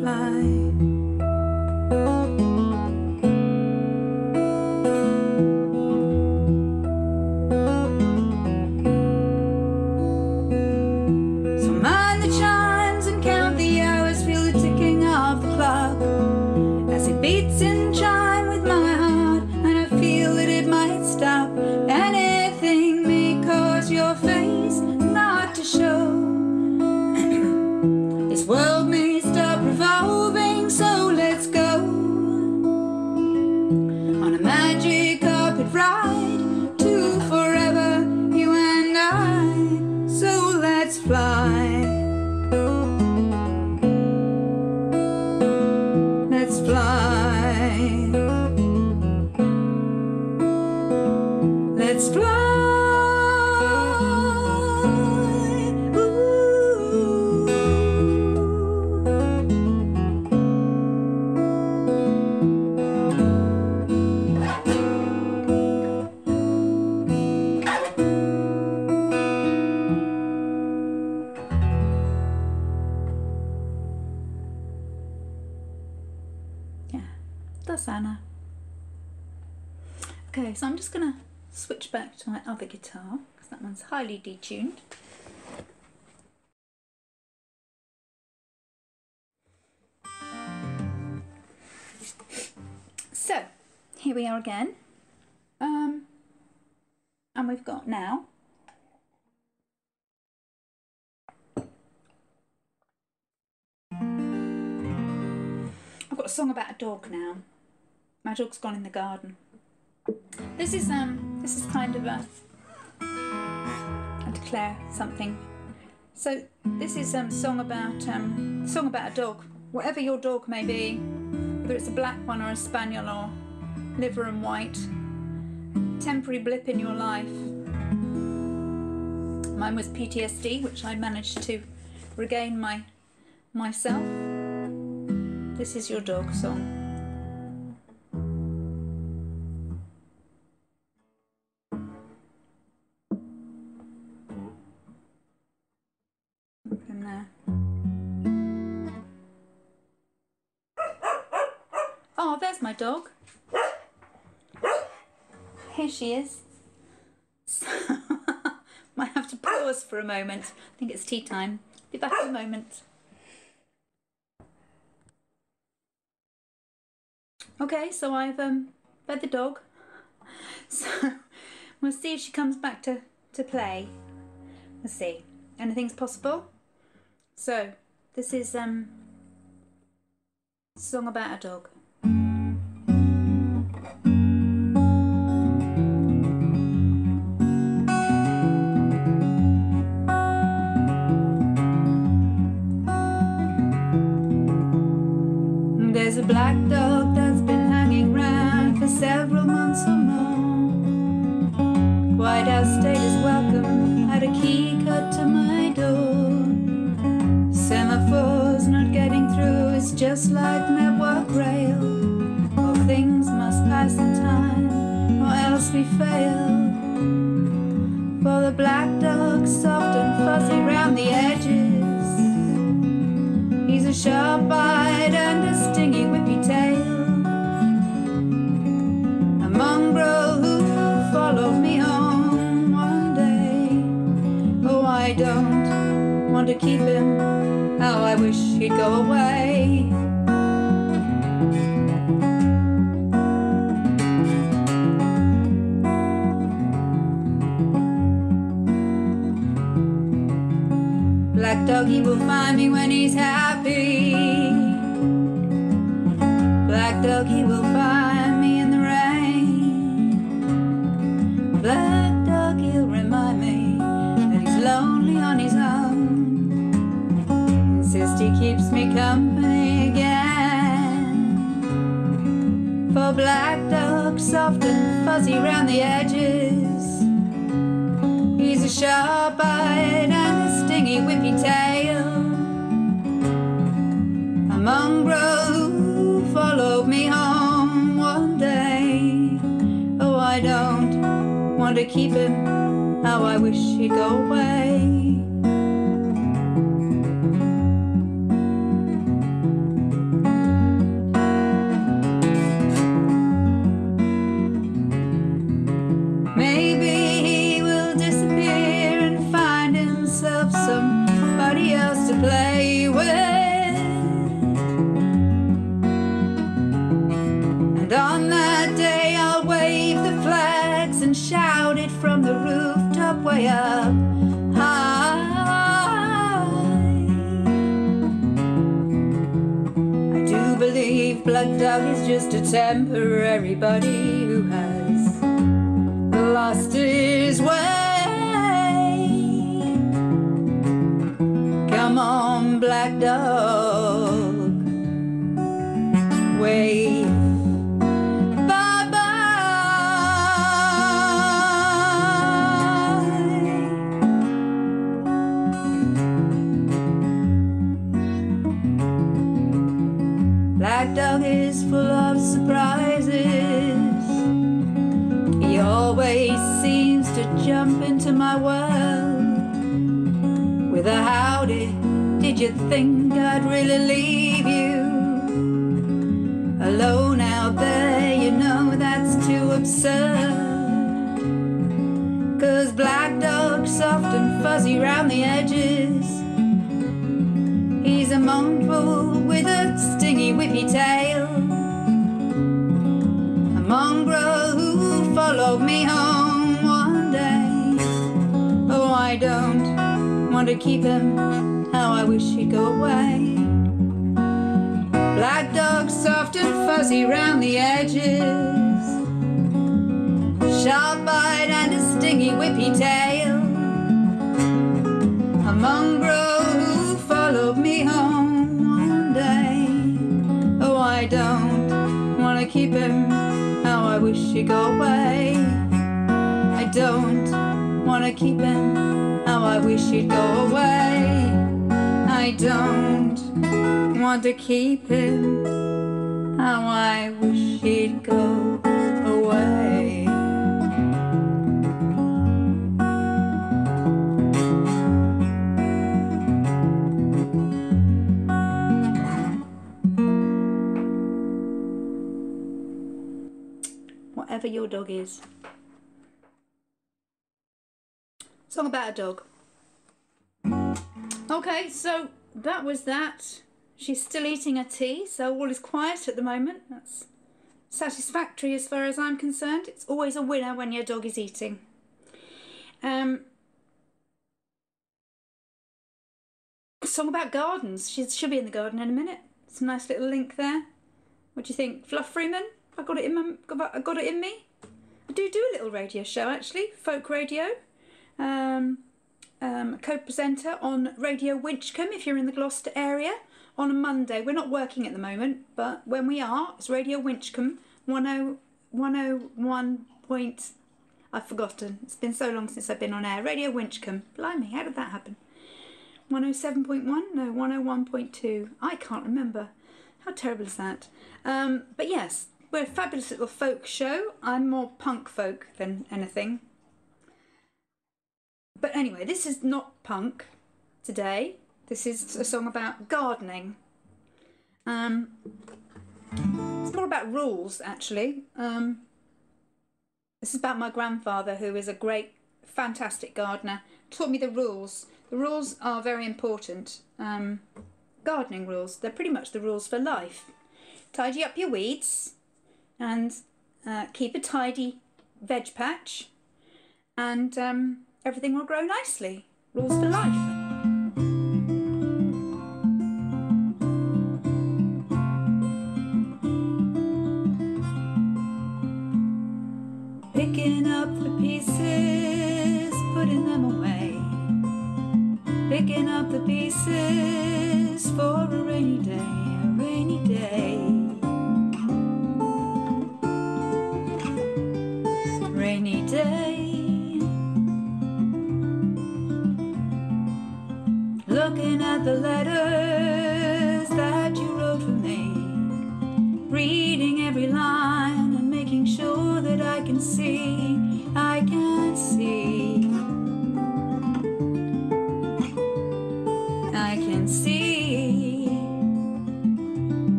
fly. Highly detuned. So, here we are again. Um, and we've got now I've got a song about a dog now. My dog's gone in the garden. This is um this is kind of a I declare something. So this is um song about um song about a dog. Whatever your dog may be, whether it's a black one or a spaniel or liver and white, temporary blip in your life. Mine was PTSD, which I managed to regain my myself. This is your dog song. My dog. Here she is. Might have to pause for a moment. I think it's tea time. Be back in a moment. Okay, so I've um, fed the dog. So we'll see if she comes back to, to play. We'll see. Anything's possible. So this is um song about a dog. Black want to keep him. How I wish he'd go away. Black doggy will find me when he's happy. Black doggy will find me in the rain. Black black dog, soft and fuzzy round the edges. He's a sharp-eyed and a stingy whippy tail. A mongrel followed me home one day. Oh, I don't want to keep him. How I wish he'd go away. Black Dog is just a temporary buddy who has lost his way. Come on, black dog, wave. You think I'd really leave you alone out there? You know that's too absurd. Cause black dog, soft and fuzzy round the edges. He's a mongrel with a stingy whippy tail. A mongrel who followed me home one day. Oh, I don't want to keep him. I wish he'd go away. Black dog, soft and fuzzy round the edges. Sharp eyed and a stingy whippy tail. A mongrel who followed me home one day. Oh, I don't want to keep him. How I wish he'd go away. I don't want to keep him. How I wish he'd go away. I don't want to keep him. How I wish he'd go away. Whatever your dog is. Song about a dog. Okay, so that was that. She's still eating her tea, so all is quiet at the moment. That's satisfactory as far as I'm concerned. It's always a winner when your dog is eating. Um, a song about gardens. She she'll be in the garden in a minute. Some nice little link there. What do you think, Fluff Freeman? I got it in my, I got it in me. I do do a little radio show actually, folk radio. Um, um, co-presenter on Radio Winchcombe if you're in the Gloucester area on a Monday. We're not working at the moment, but when we are, it's Radio Winchcombe 10, 101 point. I've forgotten. It's been so long since I've been on air. Radio Winchcombe. Blimey, how did that happen? 107.1? No, 101.2. I can't remember. How terrible is that? Um, but yes, we're a fabulous little folk show. I'm more punk folk than anything. But anyway, this is not punk today. This is a song about gardening. Um, it's more about rules, actually. Um, this is about my grandfather, who is a great, fantastic gardener. Taught me the rules. The rules are very important. Um, gardening rules. They're pretty much the rules for life. Tidy up your weeds, and uh, keep a tidy veg patch, and um, everything will grow nicely. Rules for life.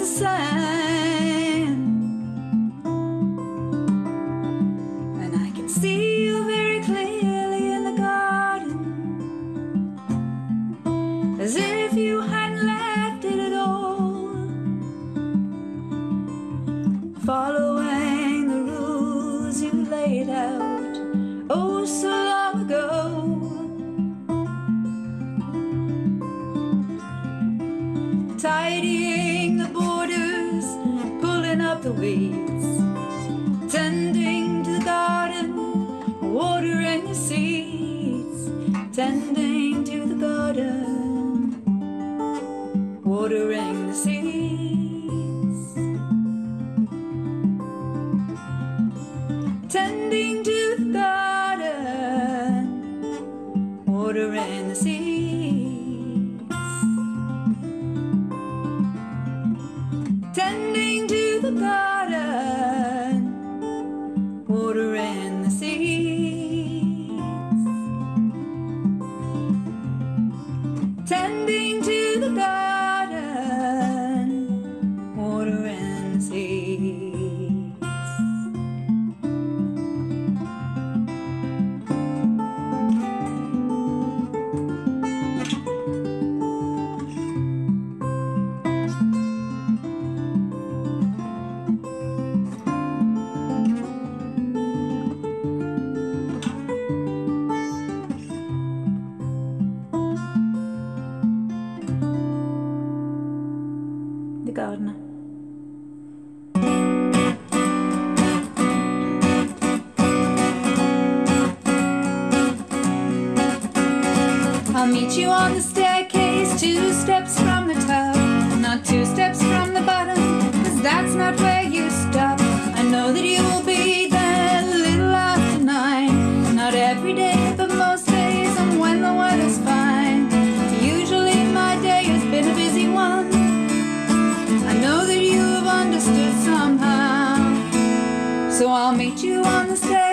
the sun. see. So I'll meet you on the stage.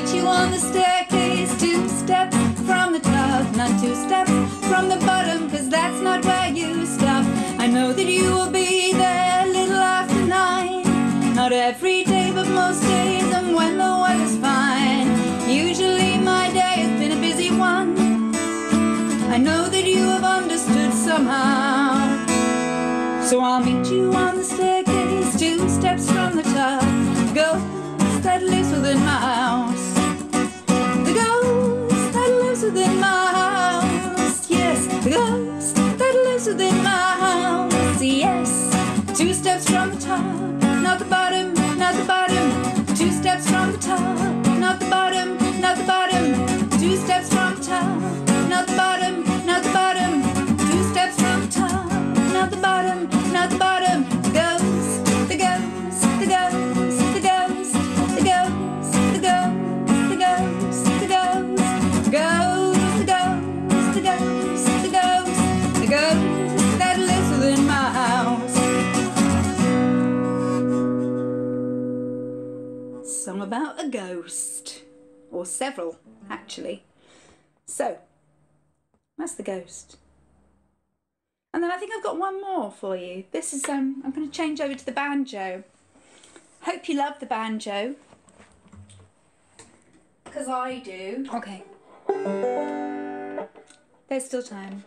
meet you on the staircase, two steps from the top, not two steps from the bottom, cause that's not where you stop. I know that you will be there little after nine, not every day, but most days, and when the weather's fine. Usually my day has been a busy one. I know that you have understood somehow. So I'll meet you on the staircase, two steps from the top. Go that lives within my own. from the top, not the bottom, not the bottom. ghost, or several actually. So that's the ghost. And then I think I've got one more for you. This is, um, I'm going to change over to the banjo. Hope you love the banjo. Because I do. Okay. There's still time.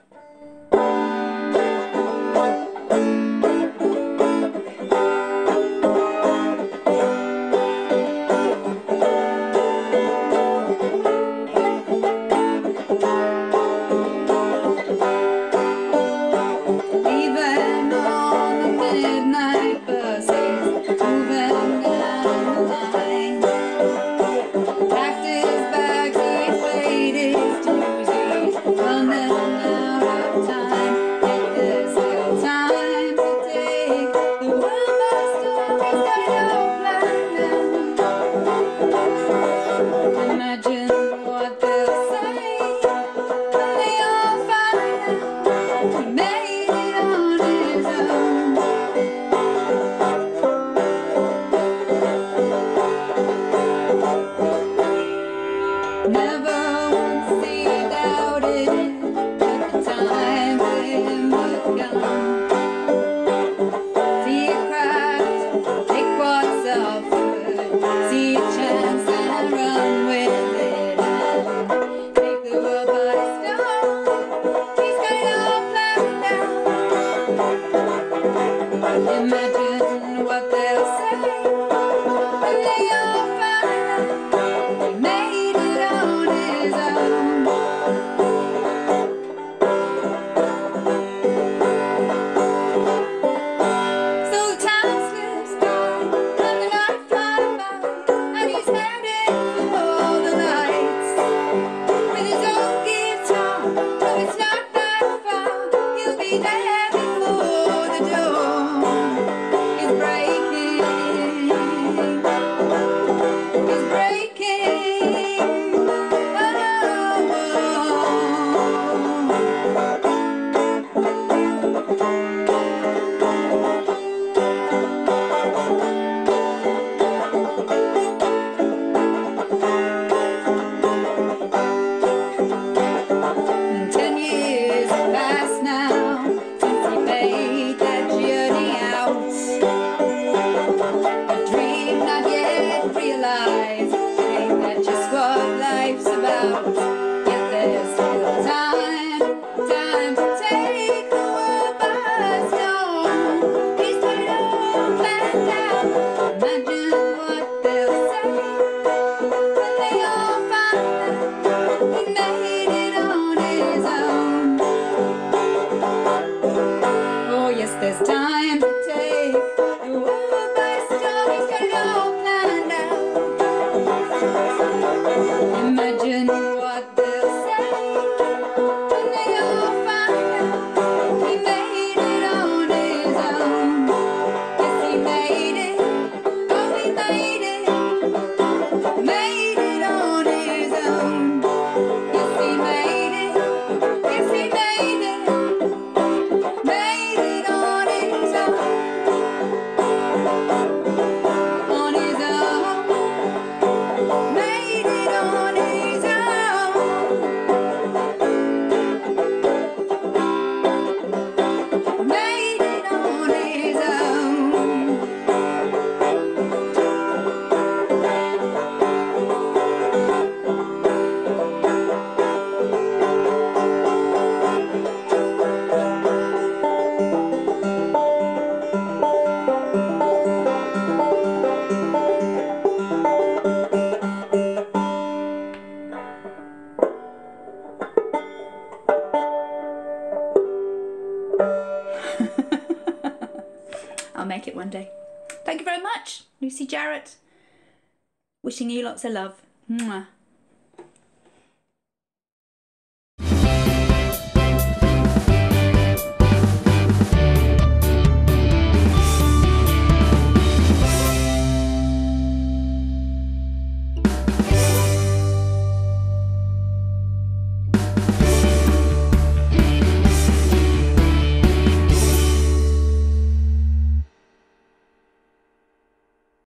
Wishing you lots of love. Mwah.